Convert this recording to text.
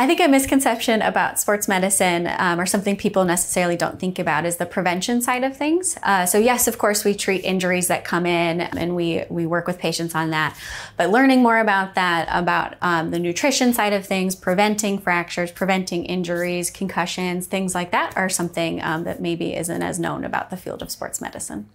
I think a misconception about sports medicine, um, or something people necessarily don't think about, is the prevention side of things. Uh, so yes, of course, we treat injuries that come in, and we we work with patients on that. But learning more about that, about um, the nutrition side of things, preventing fractures, preventing injuries, concussions, things like that, are something um, that maybe isn't as known about the field of sports medicine.